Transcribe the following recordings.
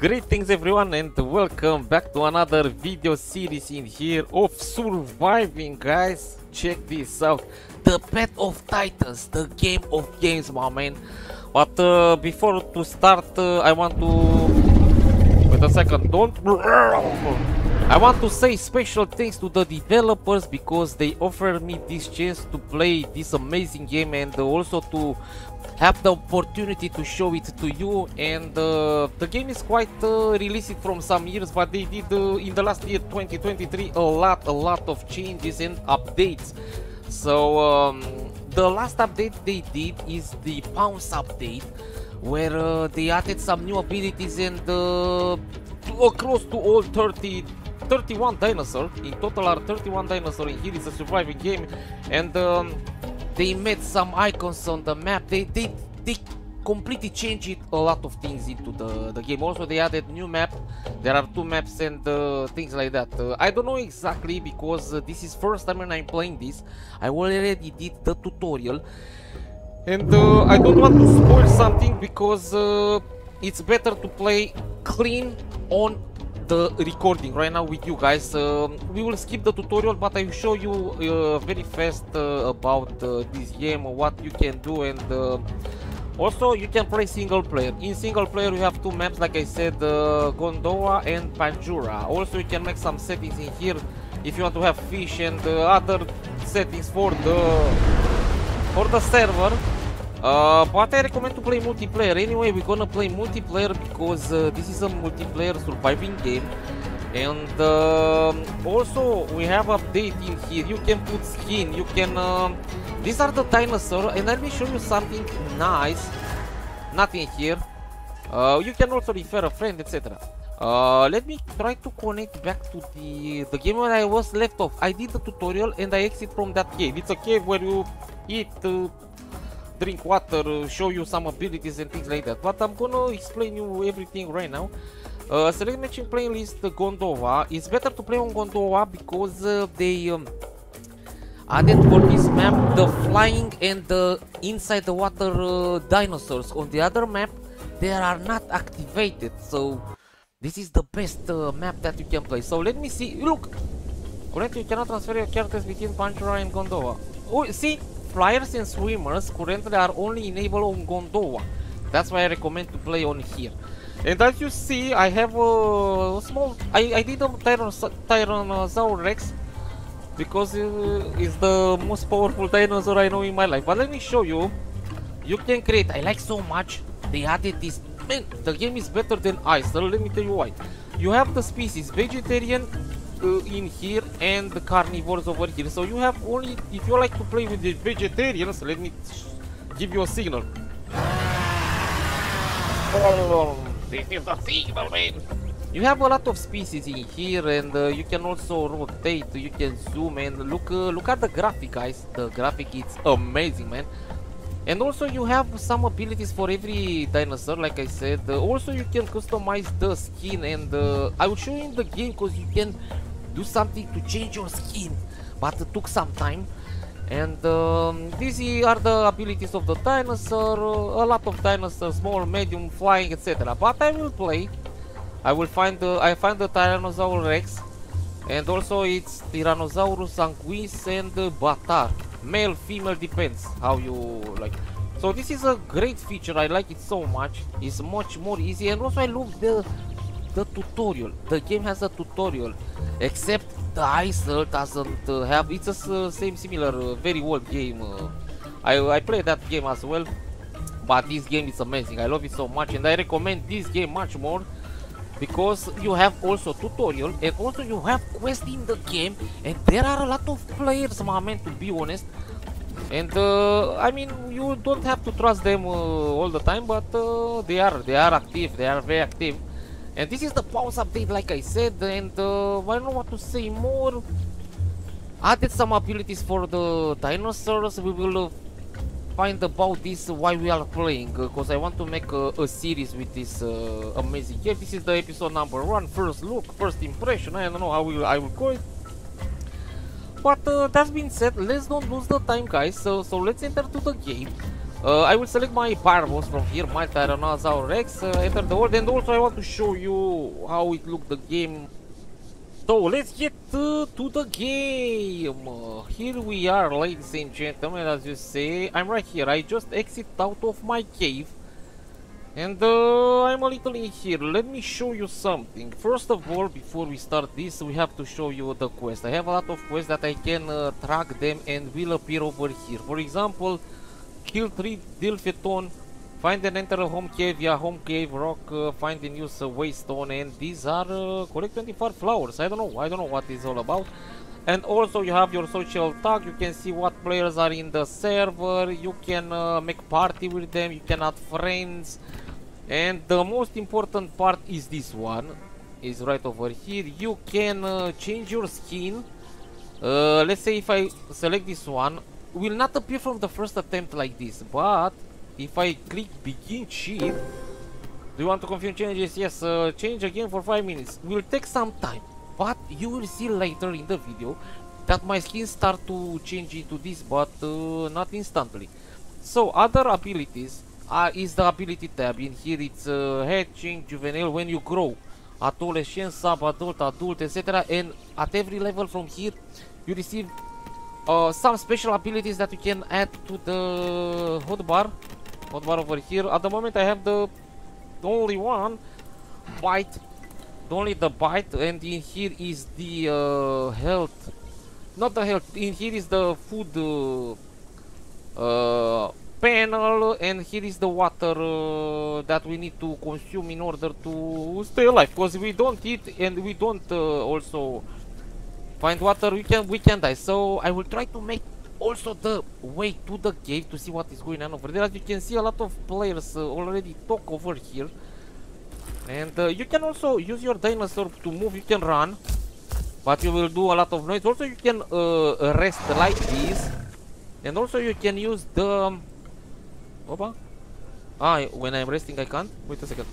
Greetings everyone and welcome back to another video series in here of surviving guys. Check this out. The Path of Titans, the game of games my man. But uh, before to start uh, I want to... Wait a second, don't... I want to say special thanks to the developers because they offered me this chance to play this amazing game and also to have the opportunity to show it to you. And uh, the game is quite uh, released from some years but they did uh, in the last year 2023 a lot a lot of changes and updates. So um, the last update they did is the pounce update where uh, they added some new abilities and uh, close to all 30 31 dinosaurs. In total are 31 dinosaurs in here. It's a surviving game. And um, they made some icons on the map. They, they, they completely changed it a lot of things into the, the game. Also, they added new map. There are two maps and uh, things like that. Uh, I don't know exactly because uh, this is first time when I'm playing this. I already did the tutorial. And uh, I don't want to spoil something because uh, it's better to play clean on the recording right now with you guys. Um, we will skip the tutorial, but I will show you uh, very fast uh, about uh, this game, what you can do, and uh, also you can play single player. In single player, you have two maps, like I said, uh, Gondwa and Panjura. Also, you can make some settings in here if you want to have fish and uh, other settings for the for the server. Uh, but I recommend to play multiplayer. Anyway, we're gonna play multiplayer because uh, this is a multiplayer surviving game. And uh, also, we have update in here. You can put skin, you can... Um, these are the dinosaurs, and let me show you something nice. Nothing here. Uh, you can also refer a friend, etc. Uh, let me try to connect back to the the game where I was left off. I did the tutorial and I exit from that cave. It's a cave where you eat uh, drink water, uh, show you some abilities and things like that. But I'm gonna explain you everything right now. Uh, select matching playlist Gondwa. It's better to play on Gondwa because uh, they um, added for this map the flying and the inside the water uh, dinosaurs. On the other map, they are not activated. So this is the best uh, map that you can play. So let me see. Look, currently you cannot transfer your characters between Panjura and Gondwa. Oh, see, flyers and swimmers currently are only enabled on Gondwa. That's why I recommend to play on here. And as you see, I have a small... I, I did a Tyrannosaurus Rex because uh, it's the most powerful dinosaur I know in my life. But let me show you. You can create... I like so much. They added this... Man, the game is better than Isle. So let me tell you why. You have the species vegetarian, uh, in here and the carnivores over here. So you have only, if you like to play with the vegetarians, let me give you a signal. This is the signal, man. You have a lot of species in here and uh, you can also rotate, you can zoom and look uh, look at the graphic guys. The graphic is amazing man. And also you have some abilities for every dinosaur like I said. Uh, also you can customize the skin and uh, I will show you in the game because you can do something to change your skin but it took some time. And um, these are the abilities of the dinosaur a lot of dinosaurs small medium flying etc but i will play. I will find the i find the tyrannosaurus rex and also it's tyrannosaurus sanguis and uh, batar. Male female depends how you like. So this is a great feature. I like it so much. It's much more easy. And also i love the the tutorial. The game has a tutorial except the ISO doesn't uh, have it's a uh, same similar uh, very old game uh, I, I played that game as well but this game is amazing. I love it so much and I recommend this game much more because you have also tutorial and also you have quests in the game and there are a lot of players my man to be honest. And uh, I mean you don't have to trust them uh, all the time but they are they are active they are very active and this is the pounce update like I said and uh, I don't know what to say more. Added some abilities for the dinosaurs. We will uh, find about this while we are playing because uh, I want to make a, a series with this uh, amazing game. This is the episode number one. First look, first impression. I don't know how will, I will call it. But uh, that's been said, let's not lose the time guys. So, so let's enter to the game. Uh, I will select my barbos from here, my Tyrannosaurus Rex, uh, enter the world, and also I want to show you how it looked the game. So let's get uh, to the game. Here we are, ladies and gentlemen, as you say. I'm right here. I just exit out of my cave. And uh, I'm a little in here. Let me show you something. First of all, before we start this, we have to show you the quest. I have a lot of quests that I can uh, track them and will appear over here. For example, kill 3 Dilphiton, find and enter a home cave via home cave rock, uh, find and use a waystone, and these are uh, collect 24 flowers. I don't know, I don't know what it's all about. And also you have your social tag, you can see what players are in the server, you can uh, make party with them, you can add friends. And the most important part is this one, is right over here. You can uh, change your skin. Uh, let's say if I select this one, will not appear from the first attempt like this, but if I click begin cheat, do you want to confirm changes? Yes, uh, change again for 5 minutes. Will take some time, but you will see later in the video that my skin start to change into this, but uh, not instantly. So other abilities uh, is the ability tab. In here it's uh, hatching, juvenile, when you grow, adolescent, sub-adult, adult, etc. And at every level from here, you receive uh, some special abilities that you can add to the hotbar. Hotbar over here. At the moment I have the, the only one. Bite. Only the bite. And in here is the uh, health. Not the health. In here is the food uh, panel. And here is the water uh, that we need to consume in order to stay alive. Because we don't eat and we don't uh, also find water we can we can die. So i will try to make also the way to the cave to see what is going on over there. As you can see a lot of players uh, already talk over here. And uh, you can also use your dinosaur to move. You can run but you will do a lot of noise. Also you can uh, rest like this. And also you can use the um, Opa. ah when i'm resting i can't? Wait a second.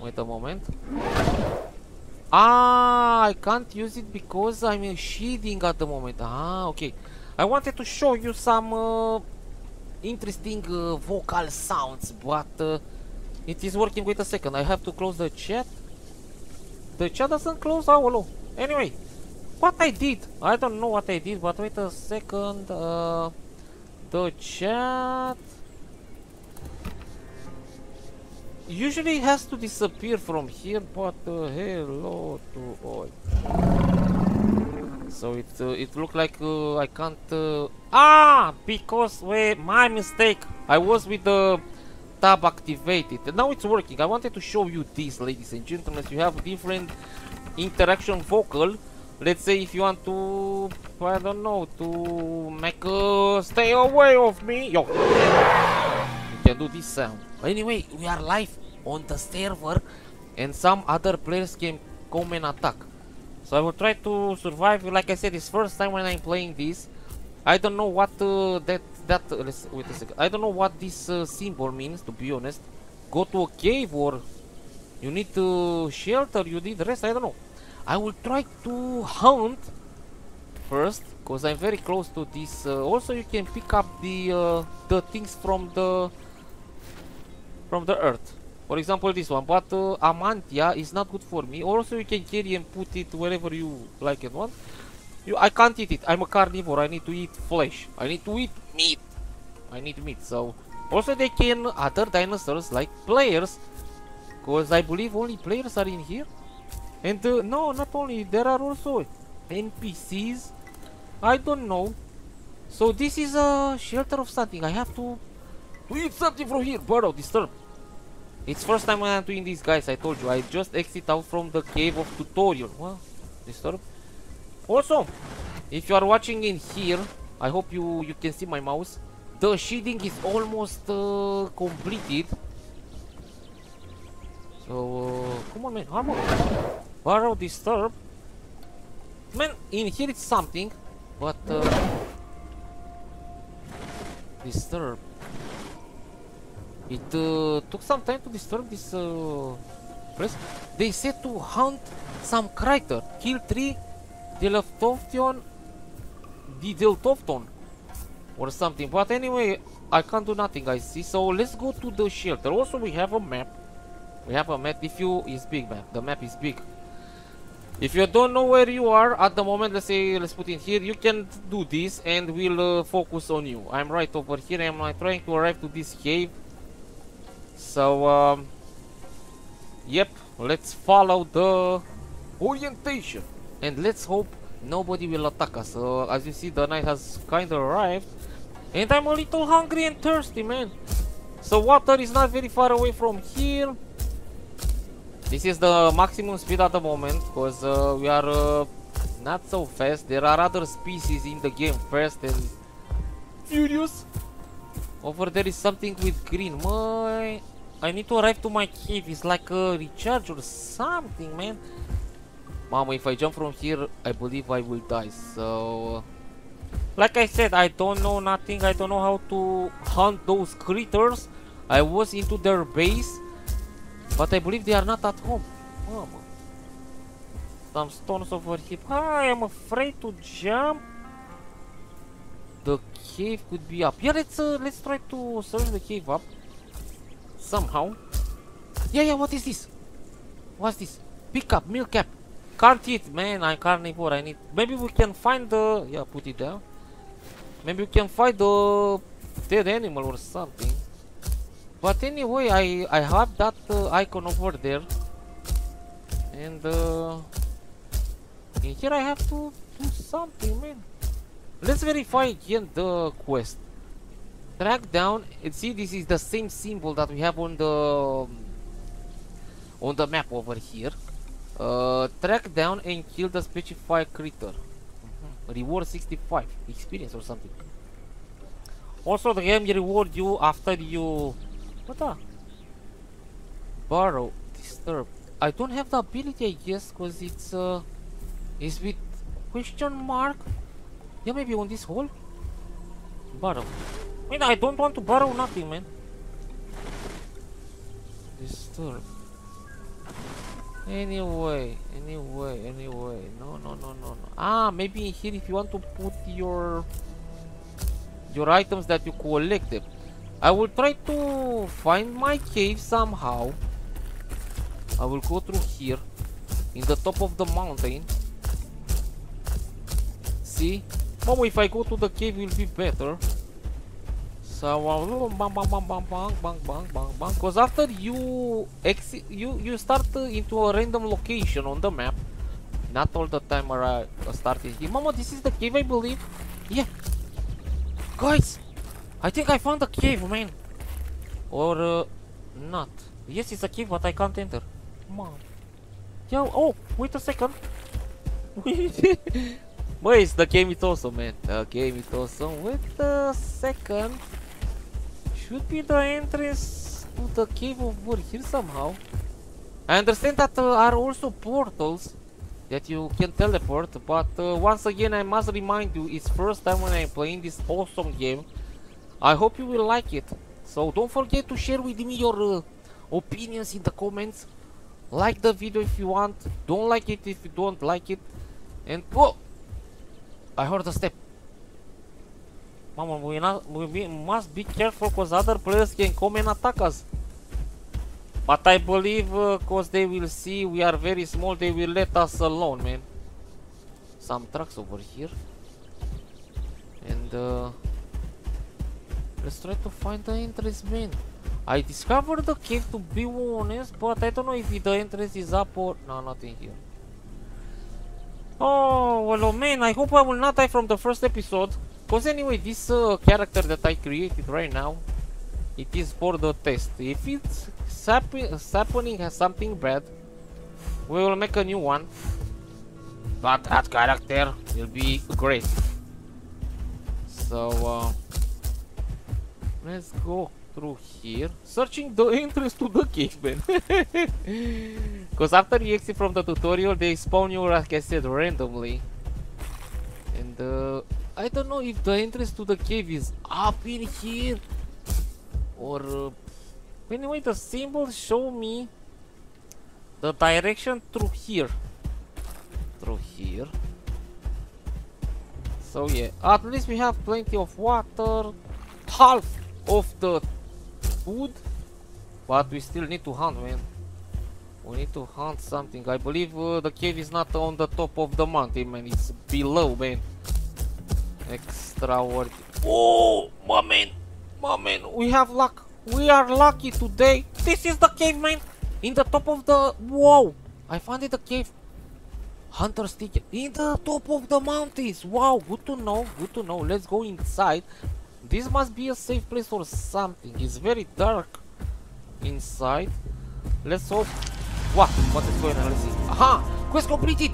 Wait a moment Ah, I can't use it because I'm shading at the moment. Ah, okay. I wanted to show you some uh, interesting uh, vocal sounds, but uh, it is working. Wait a second. I have to close the chat. The chat doesn't close. Oh, hello. Anyway, what I did, I don't know what I did, but wait a second. Uh, the chat usually has to disappear from here, but uh, hello to all. So it uh, it looked like uh, I can't. Uh, ah, because wait, my mistake. I was with the tab activated, and now it's working. I wanted to show you this, ladies and gentlemen. You have different interaction vocal. Let's say if you want to, I don't know, to make a stay away of me. Yo, can do this sound. Anyway, we are live on the server and some other players can come and attack. So I will try to survive. Like I said, it's first time when I'm playing this. I don't know what uh, that that. Uh, wait a second. I don't know what this uh, symbol means. To be honest, go to a cave or you need to shelter. You need rest. I don't know. I will try to hunt first because I'm very close to this. Uh, also, you can pick up the uh, the things from the from the earth. For example, this one. But uh, Amanita is not good for me. Also, you can carry and put it wherever you like and want. You, I can't eat it. I'm a carnivore. I need to eat flesh. I need to eat meat. I need meat. So, also they can other dinosaurs like players. Because I believe only players are in here. And uh, no, not only. There are also NPCs. I don't know. So this is a shelter of something. I have to to eat something from here. Burrow, disturb. It's first time I'm doing this, guys. I told you. I just exit out from the cave of tutorial. What? Disturb. Also, if you are watching in here, I hope you you can see my mouse. The shading is almost uh, completed. So, uh, come on, man. Armor. Burrow, disturb. Man, in here it's something, but uh, disturb. It uh, took some time to disturb this uh, place. They said to hunt some critter. Kill three Deltofton. Dideltofton. or something. But anyway, I can't do nothing, guys. See, so let's go to the shelter. Also, we have a map. We have a map. If you is big map, the map is big. If you don't know where you are at the moment, let's say, let's put in here, you can do this and we'll uh, focus on you. I'm right over here. I'm trying to arrive to this cave. So, um, yep, let's follow the orientation. And let's hope nobody will attack us. Uh, as you see, the night has kind of arrived. And I'm a little hungry and thirsty, man. So water is not very far away from here. This is the maximum speed at the moment, because uh, we are uh, not so fast. There are other species in the game fast and furious. Over there is something with green. My, I need to arrive to my cave. It's like a recharge or something, man. Mama, if I jump from here, I believe I will die. So, uh, like I said, I don't know nothing. I don't know how to hunt those critters. I was into their base but I believe they are not at home. Mama. Some stones over here. I am afraid to jump. The cave could be up. Yeah, let's uh, let's try to search the cave up. Somehow. Yeah, yeah, what is this? What's this? Pick up, milk cap. Can't eat, man. I'm carnivore. I need. Maybe we can find the. Yeah, put it down. Maybe we can find the dead animal or something. But anyway, I, I have that uh, icon over there. And uh, in here I have to do something, man. Let's verify again the quest. Track down and see this is the same symbol that we have on the um, on the map over here. Uh, track down and kill the specified critter. Mm -hmm. Reward 65 experience or something. Also, the game reward you after you what the? Burrow. Disturb. I don't have the ability, I guess, because it's, uh... Is with question mark? Yeah, maybe on this hole? Burrow. I mean, I don't want to borrow nothing, man. Disturb. Anyway, anyway, anyway. No, no, no, no, no. Ah, maybe here if you want to put your... Your items that you collected. I will try to find my cave somehow. I will go through here. In the top of the mountain. See? Oh, if I go to the cave, will be better. So, uh, bang, bang, bang, bang, bang, bang, bang, bang, bang. Because after you exit, you you start uh, into a random location on the map. Not all the time I started here. Mama, this is the cave, I believe. Yeah. Guys, I think I found a cave, man. Or uh, not. Yes, it's a cave, but I can't enter. Mom. Yo, oh, wait a second. Wait, the game is awesome, man. The game is awesome. Wait a second. Should be the entrance to the cave over here somehow. I understand that uh, are also portals that you can teleport, but uh, once again I must remind you, it's first time when I'm playing this awesome game. I hope you will like it. So don't forget to share with me your uh, opinions in the comments. Like the video if you want. Don't like it if you don't like it. And oh, I heard a step. Mama, we, not, we must be careful because other players can come and attack us. But I believe uh, they will see we are very small, they will let us alone, man. Some trucks over here. And uh, Let's try to find the entrance, man. I discovered the cave to be honest, but I don't know if the entrance is up or... No, nothing here. Oh, well, man, I hope I will not die from the first episode. Because anyway, this uh, character that I created right now, it is for the test. If it's happening has something bad, we will make a new one. But that character will be great. So, uh, Let's go through here. Searching the entrance to the cave, man. Because after you exit from the tutorial, they spawn you, like I said, randomly. And uh, I don't know if the entrance to the cave is up in here. Or... Uh, anyway, the symbols show me the direction through here. Through here. So yeah, at least we have plenty of water, half of the food, but we still need to hunt, man. We need to hunt something. I believe uh, the cave is not on the top of the mountain, man. It's below, man. Extraordinary. Oh, my man. My man, we have luck. We are lucky today. This is the cave, man. In the top of the... Whoa. I found it, the cave. Hunter's ticket. In the top of the mountains. Wow, good to know. Good to know. Let's go inside. This must be a safe place or something. It's very dark inside. Let's hope. What? What is going on? Let's see. Aha! Quest completed!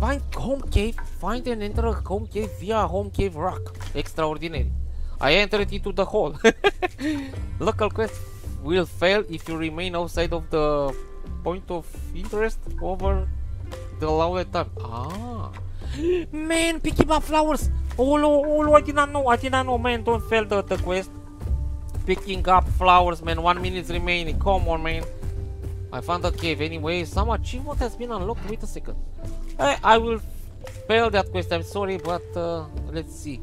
Find home cave. Find and enter a home cave via home cave rock. Extraordinary. I entered into the hole. Local quest will fail if you remain outside of the point of interest over the allowed time. Ah. Man, picking up flowers. Oh, no, oh, no, I did not know. I did not know, man. Don't fail the, the quest. Picking up flowers, man. One minute remaining. Come on, man. I found a cave anyway. Some achievement has been unlocked. Wait a second. I, I will fail that quest. I'm sorry, but uh, let's see.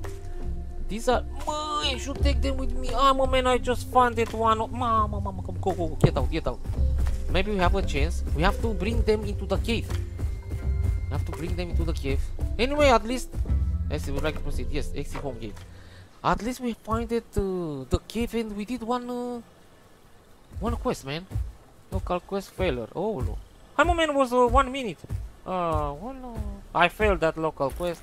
These are... I should take them with me. Ah, oh, man, I just found it one. Mama, mama, come, go, go, go. Get out, get out. Maybe we have a chance. We have to bring them into the cave. Have to bring them into the cave. Anyway, at least... Yes, we would like to proceed. Yes, exit home cave. At least we find it, uh, the cave and we did one... Uh, one quest, man. Local quest failure. Oh, no. Hi, moment was uh, one minute. Uh, one... Uh, I failed that local quest.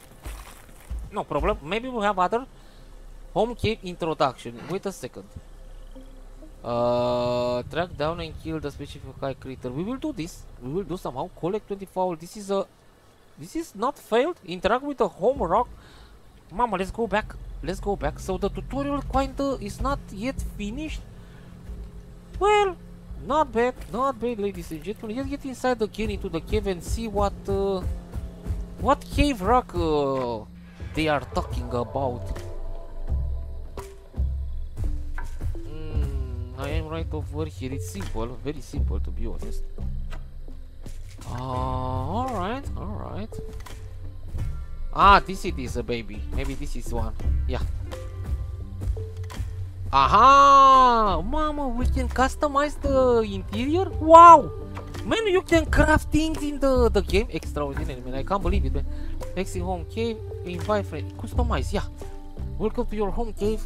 No problem. Maybe we have other Home cave introduction. Wait a second. Uh, track down and kill the specific high critter. We will do this. We will do somehow. Collect 20 fowl. This is a... This is not failed. Interact with the home rock. Mama, let's go back. Let's go back. So the tutorial kinda is not yet finished. Well, not bad. Not bad, ladies and gentlemen. Let's get inside again into the cave and see what... Uh, what cave rock uh, they are talking about. I am right over here. It's simple, very simple to be honest. Alright, alright. Ah, this it is a baby. Maybe this is one. Yeah. Aha! Mama, we can customize the interior? Wow! Man, you can craft things in the, the game. Extraordinary, man. I can't believe it, man. Exit home cave, invite friend. Customize, yeah. Welcome to your home cave.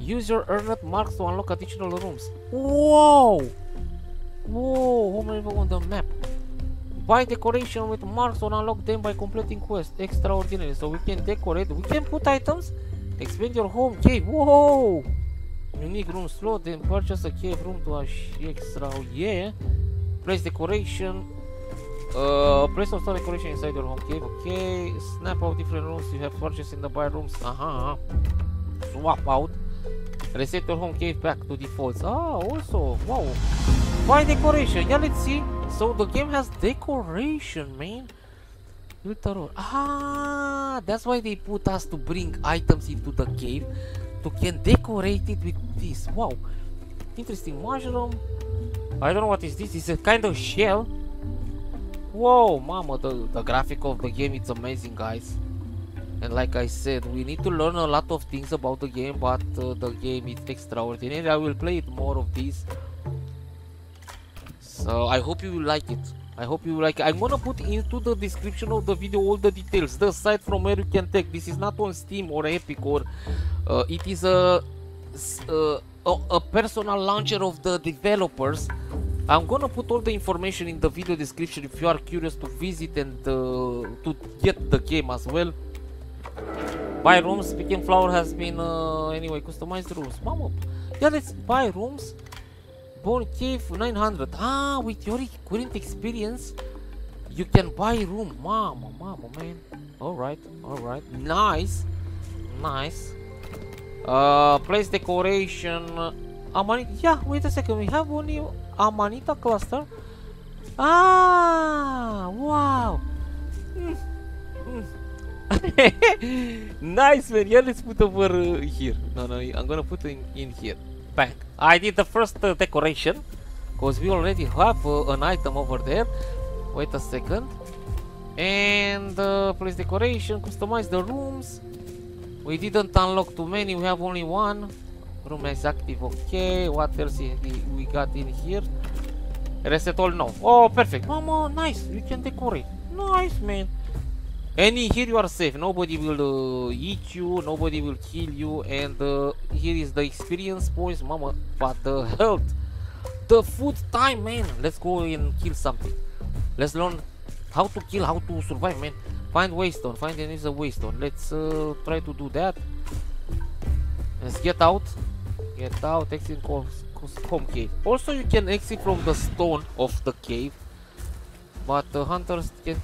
Use your earned marks to unlock additional rooms. Whoa! Whoa, how many on the map? Buy decoration with marks to unlock them by completing quests. Extraordinary. So we can decorate. We can put items. Expand your home cave. Whoa! Unique room slot. Then purchase a cave room to achieve extra. Yeah. Place decoration. Uh, place some decoration inside your home cave. Okay. Snap out different rooms you have purchased in the buy rooms. Uh -huh. Swap out. Reset your home cave back to defaults. Ah, also. Wow. Buy decoration. Yeah, let's see. So the game has decoration, man. Ah, that's why they put us to bring items into the cave to can decorate it with this. Wow. Interesting mushroom. I don't know what is this. It's a kind of shell. Whoa, mama, the, the graphic of the game, it's amazing, guys. And like I said, we need to learn a lot of things about the game, but uh, the game is extraordinary. I will play it more of these. So I hope you will like it. I hope you like it. I'm gonna put into the description of the video all the details. The site from where you can take. This is not on Steam or Epic or... Uh, it is a, uh, a, a personal launcher of the developers I'm gonna put all the information in the video description if you are curious to visit and uh, to get the game as well. Buy rooms, Speaking Flower has been, uh, anyway, customized rooms. Mama, yeah, let's buy rooms. Bone Cave 900. Ah, with your current experience, you can buy room. Mama, mama, man. Alright, alright. Nice. Nice. Uh, place decoration. Amanita. Yeah, wait a second. We have only Amanita cluster. Ah, wow. Mm. nice man. Yeah, let's put over uh, here. No, no, I'm gonna put in, in here. Back. I did the first uh, decoration. Because we already have uh, an item over there. Wait a second. And uh, place decoration, customize the rooms. We didn't unlock too many, we have only one. Room is active, okay. What else we got in here? Reset all no. Oh, perfect. Mama, nice. We can decorate. Nice, man. And here you are safe. Nobody will uh, eat you. Nobody will kill you. And uh, here is the experience points, mama. But the health, the food time, man. Let's go and kill something. Let's learn how to kill, how to survive, man. Find waystone. Find and use a waystone. Let's uh, try to do that. Let's get out. Get out. Exit home cave. Also, you can exit from the stone of the cave. But the hunters can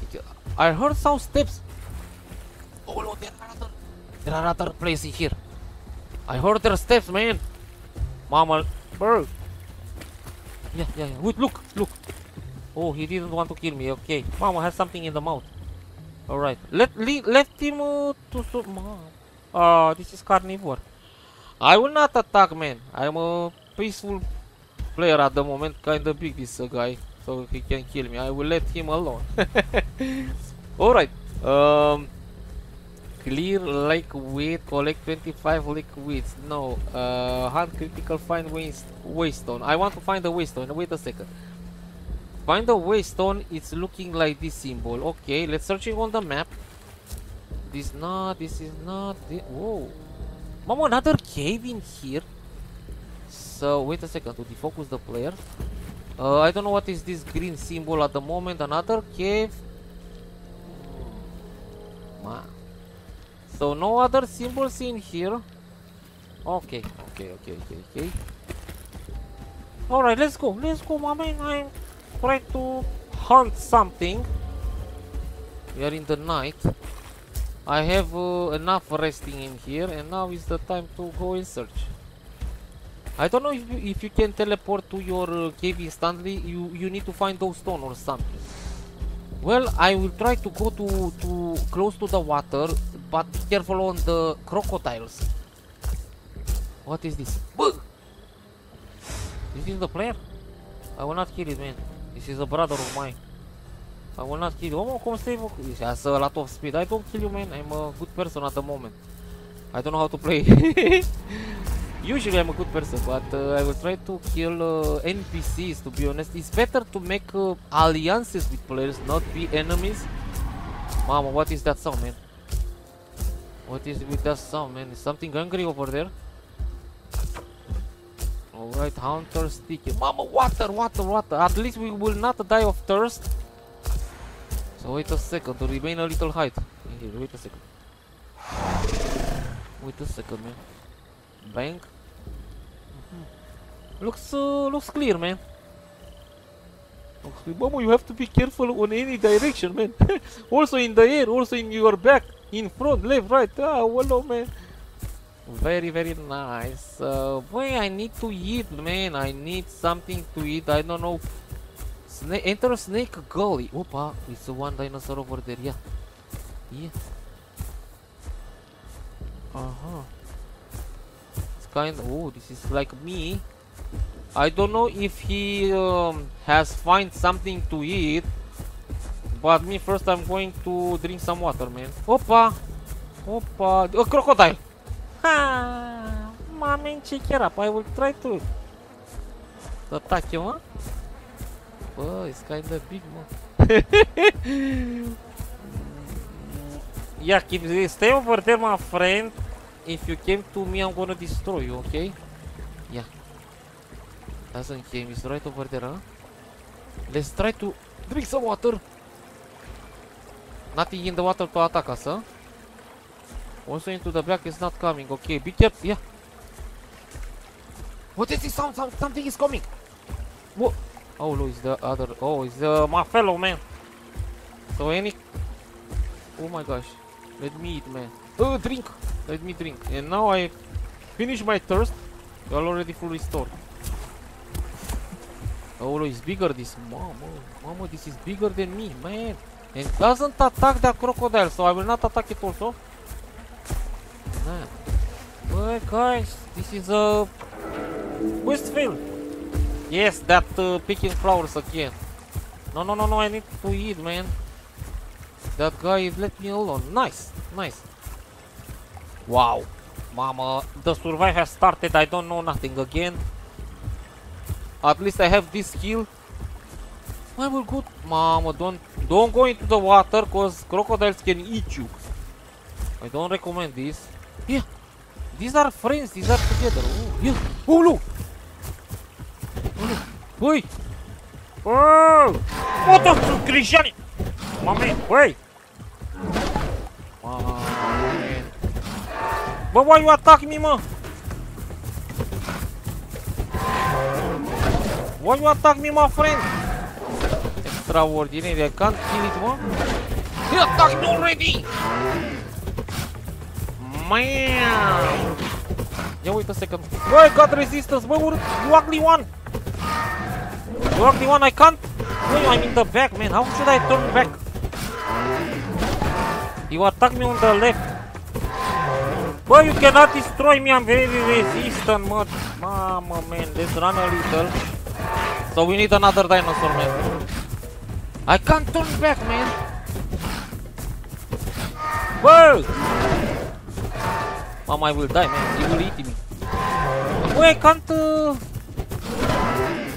I heard some steps. Oh no, there are other, there are other places here. I heard their steps, man. Mama, bird. Yeah, yeah, yeah. Wait, look, look. Oh, he didn't want to kill me. Okay, Mama has something in the mouth. All right, let let him uh, to so. Mom. Oh, this is carnivore. I will not attack, man. I'm a peaceful player at the moment. Kinda big, this uh, guy so he can kill me. I will let him alone. Alright. Um, clear lake weight, collect 25 lake weights. No. Uh, hunt critical, find waste, waystone. I want to find the waystone. Wait a second. Find the waystone. It's looking like this symbol. Okay, let's searching on the map. This not. This is not. This, whoa. Mom, another cave in here. So wait a second to defocus the player. Uh, I don't know what is this green symbol at the moment. Another cave. So no other symbols in here. Okay, okay, okay, okay, okay. Alright, let's go. Let's go, my man. I'm trying to hunt something. We are in the night. I have uh, enough resting in here and now is the time to go and search. I don't know if you, if you can teleport to your uh, cave instantly. You you need to find those stone or something. Well, I will try to go to to close to the water, but be careful on the crocodiles. What is this? Bug! This is the player. I will not kill it, man. This is a brother of mine. I will not kill you. Oh, come save. He has a lot of speed. I don't kill you, man. I'm a good person at the moment. I don't know how to play. Usually I'm a good person, but uh, I will try to kill uh, NPCs to be honest. It's better to make uh, alliances with players, not be enemies. Mama, what is that sound, man? What is with that sound, man? Is something angry over there? Alright, hunter sticky. Mama, water, water, water. At least we will not die of thirst. So wait a second to remain a little height. Here, wait a second. Wait a second, man bank. Mm -hmm. Looks uh, looks clear, man. Looks clear. Momo, you have to be careful on any direction, man. also in the air, also in your back, in front, left, right. Ah, hello, man. Very, very nice. Uh, boy, I need to eat, man. I need something to eat. I don't know. Sna enter Snake Gully. Opa, it's one dinosaur over there. Yeah. Yeah. Uh-huh kind oh this is like me. I don't know if he um, has find something to eat but me first I'm going to drink some water man. Opa! Opa! A crocodile! Ha! Mame, check up I will try to attack you huh? Oh, it's kinda big man. Yeah, keep stay over there my friend if you came to me, I'm gonna destroy you, okay? Yeah. Doesn't came, it's right over there, huh? Let's try to drink some water. Nothing in the water to attack us, huh? Also into the back is not coming, okay? Be careful, yeah. What is this sound? sound? Something is coming. What? Oh, no, it's the other. Oh, it's the, my fellow man. So any. Oh my gosh. Let me eat, man. Oh, drink. Let me drink. And now I finish my thirst. You're already full restored. Oh, it's bigger this. Mama, mama, this is bigger than me, man. And doesn't attack that crocodile, so I will not attack it also. Man. Well, guys, this is a Westfield. Yes, that uh, picking flowers again. No, no, no, no, I need to eat, man. That guy let me alone. Nice, nice. Wow. Mama, the survive has started. I don't know nothing again. At least I have this skill. I will go. Mama, don't don't go into the water cause crocodiles can eat you. I don't recommend this. Yeah. These are friends, these are together. Oh, yeah. Oh, look. Wait. Oh! What the fuck, Cristiani? Mami, wait. But why you attacking me, man? Why you attack me, my friend? Extraordinary, I can't kill it, man. He attacked me already! Man! Yeah, wait a second. Bro, I got resistance. Would you ugly one? You ugly one, I can't. Wait, I'm in the back, man. How should I turn back? You attack me on the left. Bro, you cannot destroy me. I'm very resistant, man. Mama, man. Let's run a little. So we need another dinosaur, man. I can't turn back, man. Whoa! Mom, I will die, man. He will eat me. Wait, I can't... Uh...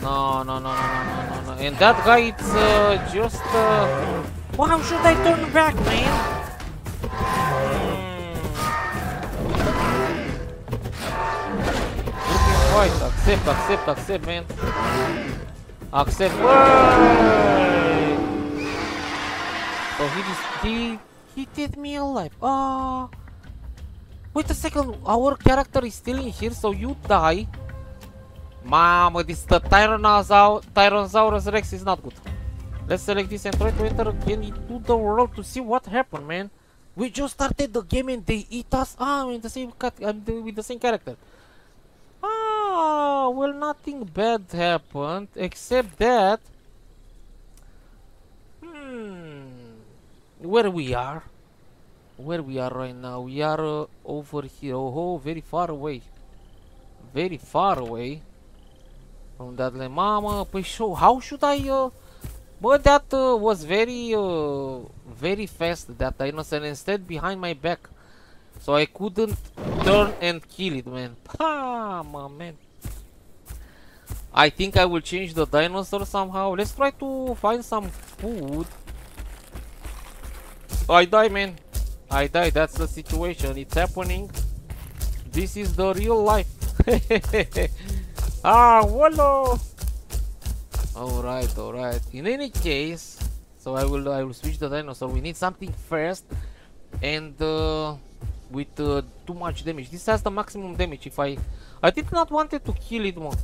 No, no, no, no, no, no, no, no. And that guy, it's uh, just... Uh... How should I turn back, man? Hmm. Right, accept, accept, accept, man. Accept. Wait. So he just he he did me alive. Oh. Wait a second, our character is still in here, so you die. Mama, this the Tyrannosaurus, Rex is not good. Let's select this and try to enter again into the world to see what happened, man. We just started the game and they eat us. Ah, I'm in the same cat. I'm with the same character. Well, nothing bad happened except that. Hmm, where we are? where we are right now. We are uh, over here. Oh, very far away. Very far away from that land. Mama, păi how should I... Uh, but that uh, was very, uh, very fast, that dinosaur, instead behind my back. So I couldn't turn and kill it, man. Ah, my man. I think I will change the dinosaur somehow. Let's try to find some food. I die, man. I die, that's the situation, it's happening. This is the real life. ah, wallo! Alright, alright. In any case, so I will I will switch the dinosaur. We need something first and uh, with uh, too much damage. This has the maximum damage if I I did not wanted to kill it more.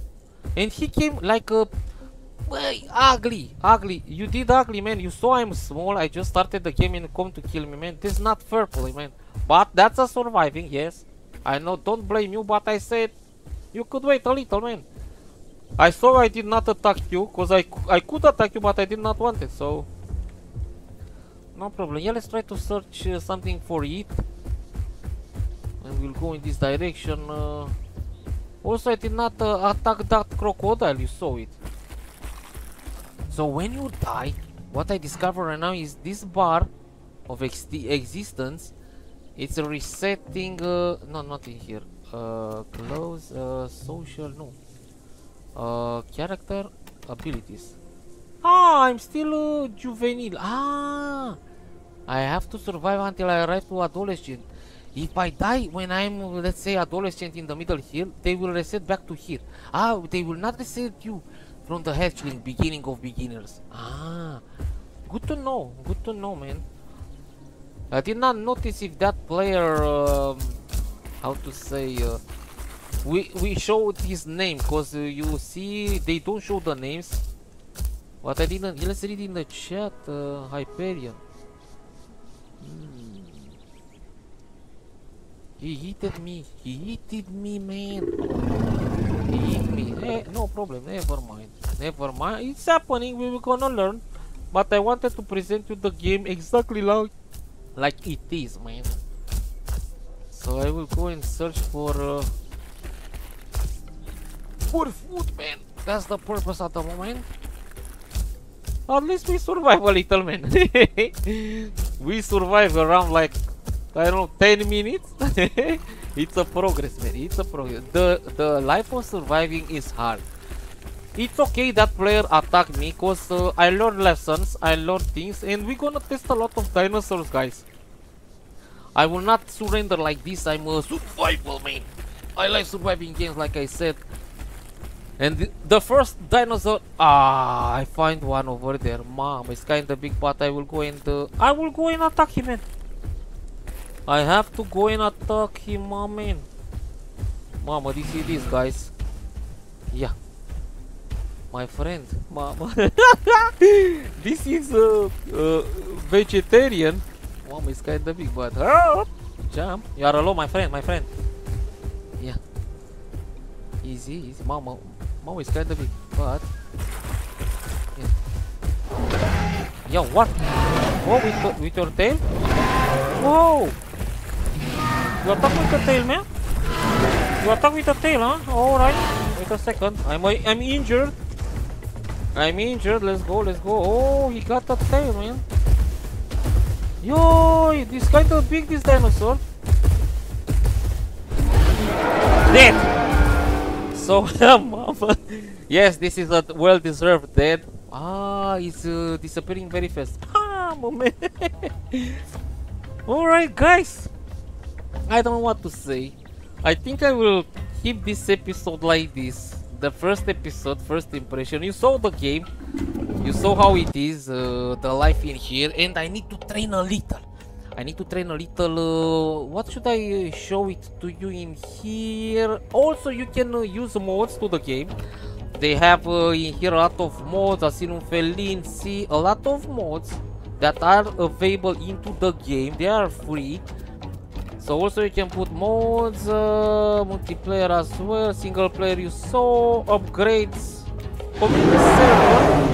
And he came like a Wait, ugly, ugly. You did ugly, man. You saw I'm small. I just started the game and come to kill me, man. This is not fair play, man. But that's a surviving, yes. I know, don't blame you, but I said you could wait a little, man. I saw I did not attack you, because I, I could attack you, but I did not want it, so... No problem. Yeah, let's try to search uh, something for it. And we'll go in this direction. Uh... Also, I did not uh, attack that crocodile, you saw it. So when you die, what I discover right now is this bar of ex existence. It's resetting. Uh, no, not in here. Uh, close. Uh, social. No. Uh, character abilities. Ah, I'm still uh, juvenile. Ah, I have to survive until I arrive to adolescent. If I die when I'm, let's say, adolescent in the middle here, they will reset back to here. Ah, they will not reset you from the hatchling, beginning of beginners. Ah, good to know. Good to know, man. I did not notice if that player, um, how to say, uh, we we showed his name, cause uh, you see they don't show the names. But I didn't. Let's read in the chat, uh, Hyperion. He hit me. He hit me, man. He hit me. Eh, no problem. Never mind. Never mind. It's happening. We will gonna learn. But I wanted to present you the game exactly like, like it is, man. So I will go and search for uh, for food, man. That's the purpose at the moment. At least we survive a little, man. we survive around like I don't know 10 minutes. it's a progress, man. It's a progress. The the life of surviving is hard. It's okay that player attacked me cause uh, I learned lessons, I learned things, and we're gonna test a lot of dinosaurs, guys. I will not surrender like this. I'm a survival man. I like surviving games, like I said. And the, the first dinosaur, ah, I find one over there. Mom, it's kinda big, but I will go and uh, I will go and attack him, man. I have to go and attack him, my man. Mama, this is this, guys. Yeah, my friend, mama. this is a uh, uh, vegetarian. Mama is kinda big, but oh, jump. You are alone, my friend, my friend. Yeah. Easy, easy. Mama, Mom is kinda big, but yeah. Yo, what? Whoa, with, the, with your tail? Whoa! You attack with the tail, man? You attack with the tail, huh? Alright. Wait a second. I'm I'm injured. I'm injured. Let's go, let's go. Oh, he got the tail, man. Yo, this kinda big, this dinosaur. Dead! So, yes, this is a well-deserved dead. Ah, he's uh, disappearing very fast. Ah, moment. Alright, guys. I don't know what to say. I think I will keep this episode like this. The first episode, first impression. You saw the game. You saw how it is, uh, the life in here. And I need to train a little. I need to train a little. Uh, what should I show it to you in here? Also, you can uh, use mods to the game. They have uh, in here a lot of mods, Asylum Felin, see a lot of mods that are available into the game. They are free. So also you can put mods, uh, multiplayer as well, single player you saw, upgrades, server.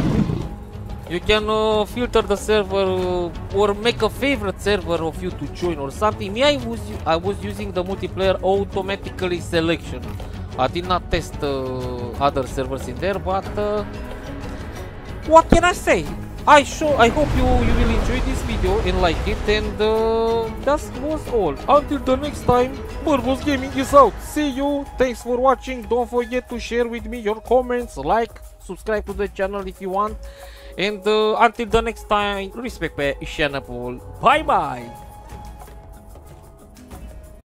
You can uh, filter the server uh, or make a favorite server of you to join or something. Me, I was I was using the multiplayer automatically selection. I did not test uh, other servers in there, but uh, what can I say? I show. I hope you you will enjoy this video and like it, and uh, that was all. Until the next time, Barbos Gaming is out. See you. Thanks for watching. Don't forget to share with me your comments, like, subscribe to the channel if you want. And uh, until the next time, respect pe Ishanapol. Bye bye!